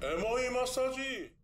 エモいマッサージ。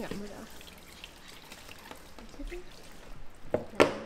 Yeah, moet af. Wat zit er?